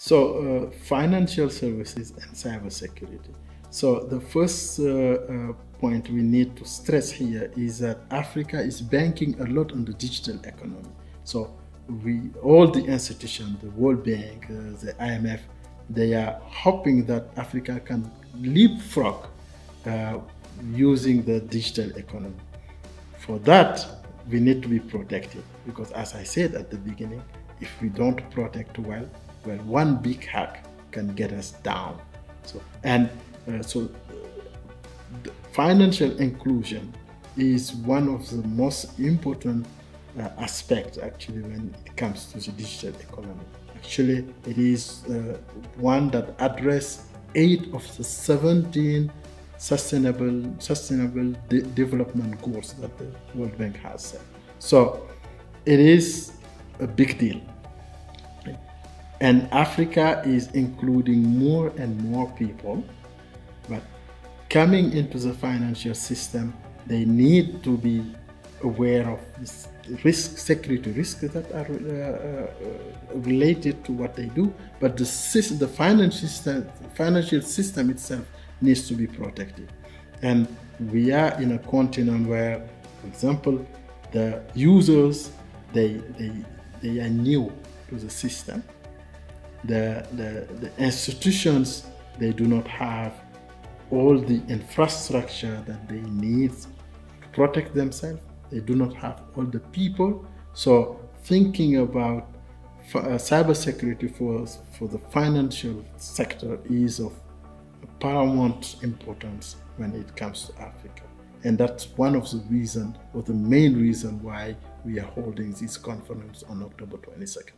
So, uh, financial services and cybersecurity. So, the first uh, uh, point we need to stress here is that Africa is banking a lot on the digital economy. So, we all the institutions, the World Bank, uh, the IMF, they are hoping that Africa can leapfrog uh, using the digital economy. For that, we need to be protected because, as I said at the beginning, if we don't protect well, well, one big hack can get us down. So, and uh, so, financial inclusion is one of the most important uh, aspects actually when it comes to the digital economy. Actually, it is uh, one that addresses eight of the 17 sustainable sustainable de development goals that the World Bank has set. So it is a big deal. And Africa is including more and more people, but coming into the financial system, they need to be aware of this risk, security risks that are uh, uh, related to what they do. But the system, the financial system, financial system itself needs to be protected. And we are in a continent where, for example, the users they they they are new to the system the, the, the institutions they do not have all the infrastructure that they need to protect themselves they do not have all the people so thinking about uh, cybersecurity for for the financial sector is of paramount importance when it comes to Africa. And that's one of the reasons, or the main reason why we are holding this conference on October 22nd.